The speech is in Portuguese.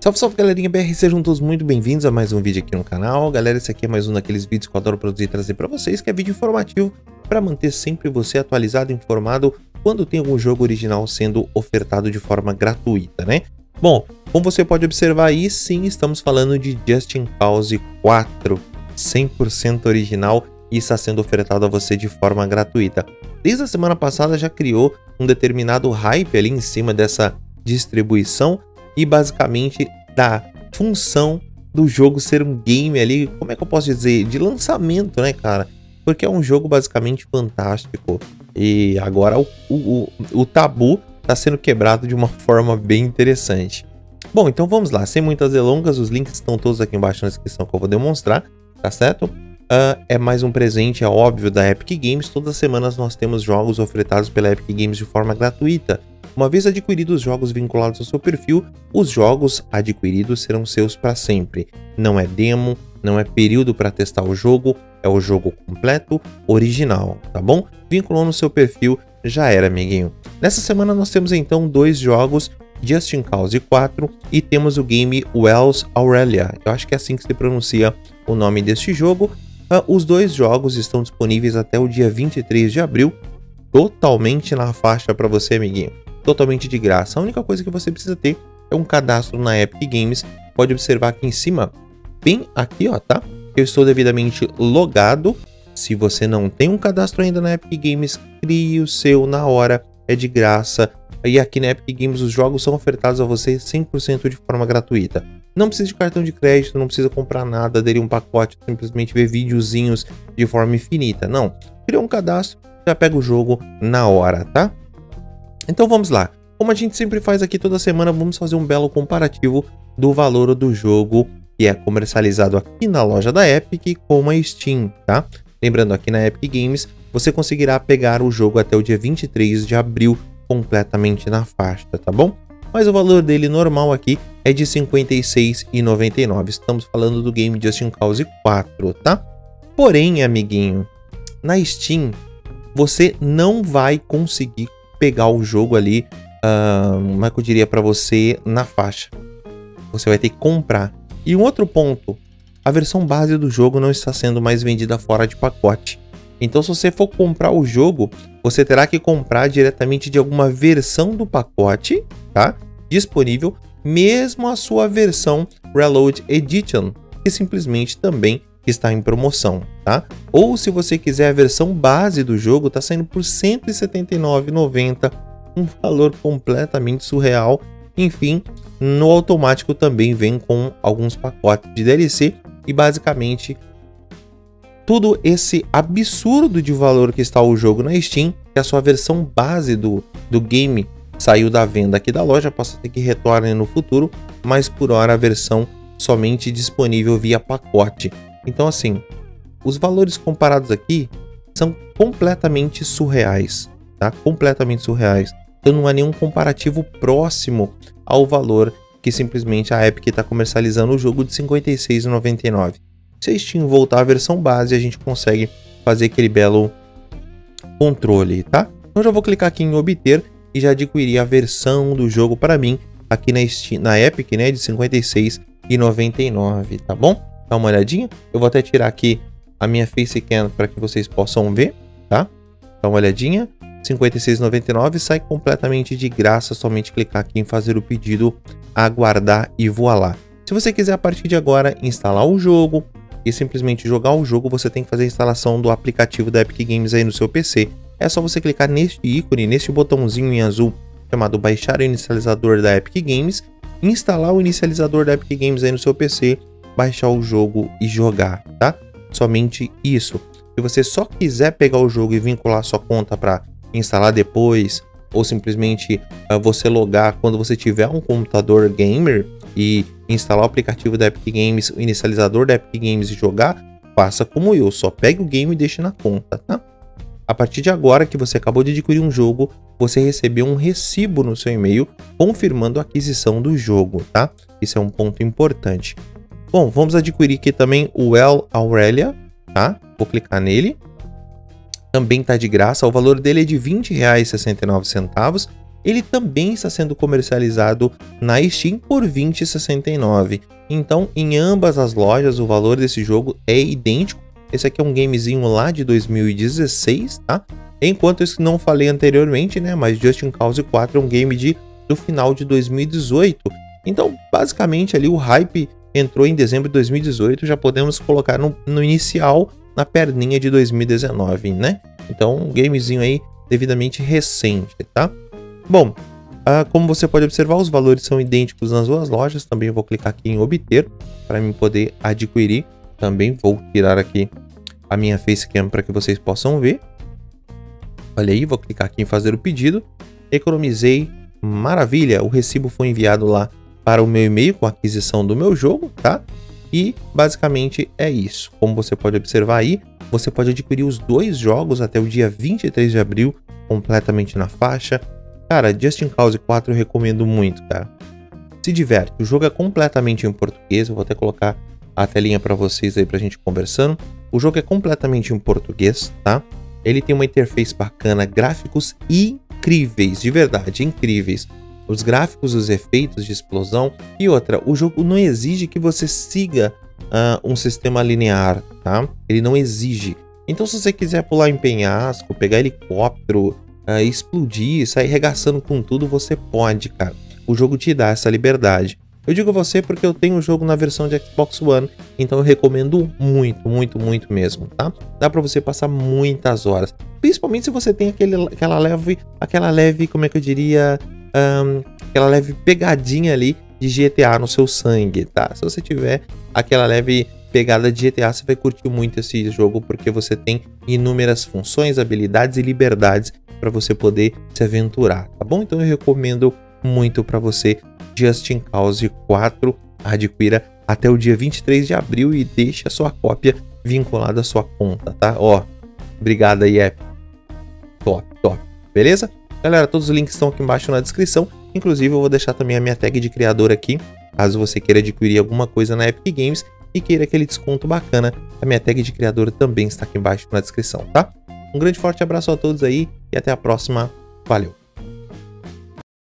Salve, salve galerinha BR, sejam todos muito bem-vindos a mais um vídeo aqui no canal. Galera, esse aqui é mais um daqueles vídeos que eu adoro produzir e trazer para vocês, que é vídeo informativo para manter sempre você atualizado e informado quando tem algum jogo original sendo ofertado de forma gratuita, né? Bom, como você pode observar aí, sim, estamos falando de Justin Cause 4, 100% original e está sendo ofertado a você de forma gratuita. Desde a semana passada já criou um determinado hype ali em cima dessa distribuição e basicamente da função do jogo ser um game ali, como é que eu posso dizer, de lançamento, né, cara? Porque é um jogo basicamente fantástico e agora o, o, o tabu está sendo quebrado de uma forma bem interessante. Bom, então vamos lá, sem muitas delongas, os links estão todos aqui embaixo na descrição que eu vou demonstrar, tá certo? Uh, é mais um presente, é óbvio, da Epic Games. Todas as semanas nós temos jogos ofertados pela Epic Games de forma gratuita. Uma vez adquiridos os jogos vinculados ao seu perfil, os jogos adquiridos serão seus para sempre. Não é demo, não é período para testar o jogo, é o jogo completo, original, tá bom? Vinculou no seu perfil, já era, amiguinho. Nessa semana nós temos então dois jogos, Justin Cause 4 e temos o game Wells Aurelia. Eu acho que é assim que se pronuncia o nome deste jogo. Uh, os dois jogos estão disponíveis até o dia 23 de abril, totalmente na faixa para você, amiguinho totalmente de graça. A única coisa que você precisa ter é um cadastro na Epic Games. Pode observar aqui em cima, bem aqui, ó, tá? Eu estou devidamente logado. Se você não tem um cadastro ainda na Epic Games, crie o seu na hora, é de graça. E aqui na Epic Games os jogos são ofertados a você 100% de forma gratuita. Não precisa de cartão de crédito, não precisa comprar nada, aderir um pacote, simplesmente ver videozinhos de forma infinita. Não, cria um cadastro, já pega o jogo na hora, tá? Então vamos lá. Como a gente sempre faz aqui toda semana, vamos fazer um belo comparativo do valor do jogo que é comercializado aqui na loja da Epic com a Steam, tá? Lembrando, aqui na Epic Games, você conseguirá pegar o jogo até o dia 23 de abril completamente na faixa, tá bom? Mas o valor dele normal aqui é de R$ 56,99. Estamos falando do game Justin Cause 4, tá? Porém, amiguinho, na Steam, você não vai conseguir pegar o jogo ali, como é que eu diria para você, na faixa. Você vai ter que comprar. E um outro ponto, a versão base do jogo não está sendo mais vendida fora de pacote. Então, se você for comprar o jogo, você terá que comprar diretamente de alguma versão do pacote, tá? Disponível, mesmo a sua versão Reload Edition, que simplesmente também está em promoção, tá? Ou se você quiser a versão base do jogo, tá saindo por R$ 179,90, um valor completamente surreal. Enfim, no automático também vem com alguns pacotes de DLC e basicamente tudo esse absurdo de valor que está o jogo na Steam, que a sua versão base do, do game saiu da venda aqui da loja, possa ter que retorne no futuro, mas por hora a versão somente disponível via pacote. Então, assim, os valores comparados aqui são completamente surreais, tá? Completamente surreais. Então não há nenhum comparativo próximo ao valor que simplesmente a Epic está comercializando o jogo de R$ 56,99. Se a Steam voltar à versão base, a gente consegue fazer aquele belo controle, tá? Então já vou clicar aqui em obter e já adquirir a versão do jogo para mim aqui na, Steam, na Epic, né, de R$ 56,99, tá bom? Dá uma olhadinha. Eu vou até tirar aqui a minha Facecam para que vocês possam ver, tá? Dá uma olhadinha. 56,99 sai completamente de graça, somente clicar aqui em fazer o pedido, aguardar e voilá. Se você quiser a partir de agora instalar o jogo e simplesmente jogar o jogo, você tem que fazer a instalação do aplicativo da Epic Games aí no seu PC. É só você clicar neste ícone, neste botãozinho em azul chamado baixar o inicializador da Epic Games, instalar o inicializador da Epic Games aí no seu PC baixar o jogo e jogar, tá? Somente isso. Se você só quiser pegar o jogo e vincular sua conta para instalar depois, ou simplesmente uh, você logar quando você tiver um computador gamer e instalar o aplicativo da Epic Games, o inicializador da Epic Games e jogar, faça como eu, só pegue o game e deixe na conta, tá? A partir de agora que você acabou de adquirir um jogo, você recebeu um recibo no seu e-mail confirmando a aquisição do jogo, tá? Isso é um ponto importante. Bom, vamos adquirir aqui também o El Aurelia, tá? Vou clicar nele. Também tá de graça, o valor dele é de R$ 20,69. ele também está sendo comercializado na Steam por R$ 20,69. Então, em ambas as lojas, o valor desse jogo é idêntico. Esse aqui é um gamezinho lá de 2016, tá? Enquanto que não falei anteriormente, né? Mas Justin Cause 4 é um game de, do final de 2018. Então, basicamente, ali o hype entrou em dezembro de 2018, já podemos colocar no, no inicial, na perninha de 2019, né? Então, um gamezinho aí devidamente recente, tá? Bom, ah, como você pode observar, os valores são idênticos nas duas lojas. Também vou clicar aqui em obter para mim poder adquirir. Também vou tirar aqui a minha facecam para que vocês possam ver. Olha aí, vou clicar aqui em fazer o pedido. Economizei, maravilha, o recibo foi enviado lá para o meu e-mail com a aquisição do meu jogo, tá? E basicamente é isso. Como você pode observar aí, você pode adquirir os dois jogos até o dia 23 de abril, completamente na faixa. Cara, Justin Cause 4 eu recomendo muito, cara. Se diverte. O jogo é completamente em português. Eu vou até colocar a telinha para vocês aí pra gente conversando. O jogo é completamente em português, tá? Ele tem uma interface bacana, gráficos incríveis, de verdade, incríveis. Os gráficos, os efeitos de explosão e outra, o jogo não exige que você siga uh, um sistema linear, tá? Ele não exige. Então, se você quiser pular em penhasco, pegar helicóptero, uh, explodir, sair regaçando com tudo, você pode, cara. O jogo te dá essa liberdade. Eu digo você porque eu tenho o jogo na versão de Xbox One, então eu recomendo muito, muito, muito mesmo, tá? Dá para você passar muitas horas, principalmente se você tem aquele, aquela leve, aquela leve, como é que eu diria, um, aquela leve pegadinha ali de GTA no seu sangue, tá? Se você tiver aquela leve pegada de GTA, você vai curtir muito esse jogo porque você tem inúmeras funções, habilidades e liberdades para você poder se aventurar, tá bom? Então eu recomendo muito para você Justin Cause 4, adquira até o dia 23 de abril e deixe a sua cópia vinculada à sua conta, tá? Ó, obrigado aí, é top, top, beleza? Galera, todos os links estão aqui embaixo na descrição, inclusive eu vou deixar também a minha tag de criador aqui, caso você queira adquirir alguma coisa na Epic Games e queira aquele desconto bacana, a minha tag de criador também está aqui embaixo na descrição, tá? Um grande forte abraço a todos aí e até a próxima. Valeu!